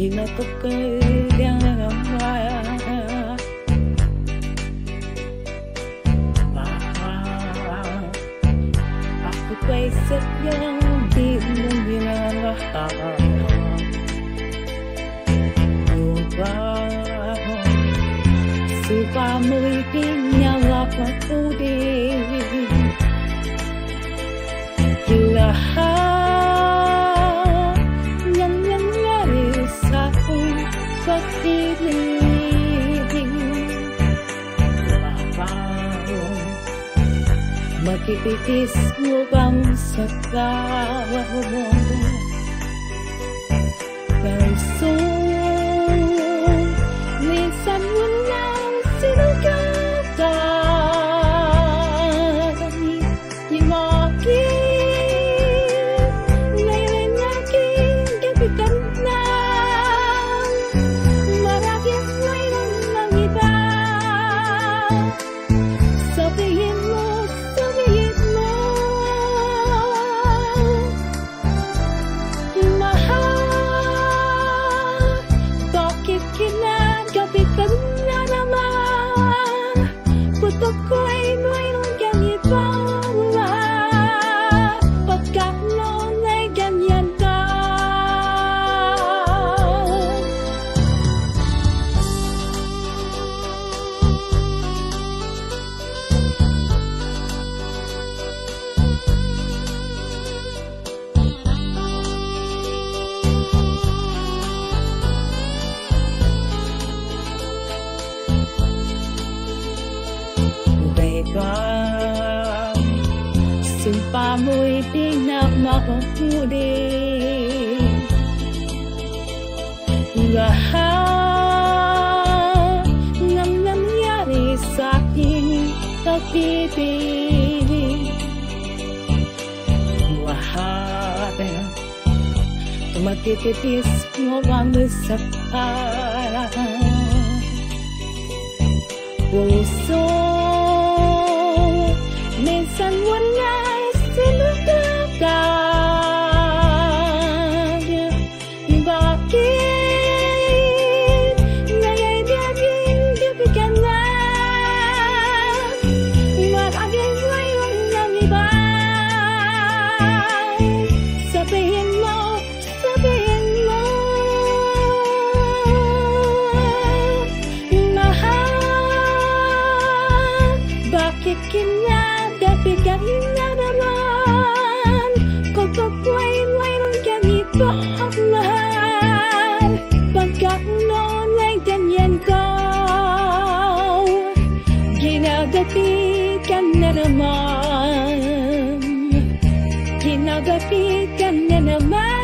kinatokailangan Aku basic yang di menghilangkan Ubah Supaya melipihnya waktu di Magpipigis mo bang sa bawat? 风浪，把高楼也震震动。北风。Ganito Pagkat noon ay ganyan ka Baby Sumpah mo'y pinagmakuhuli Lahat ng nangyari sa aking pag-ibig Lahat Magtitipis mo ang usapan puso Minsan wala bikinnya dan pegangnya dalam Kokok lain-lain kami bohongan Bangkak noleng dan yang kau Kina tapi kan nanaman Kina tapi kan nanaman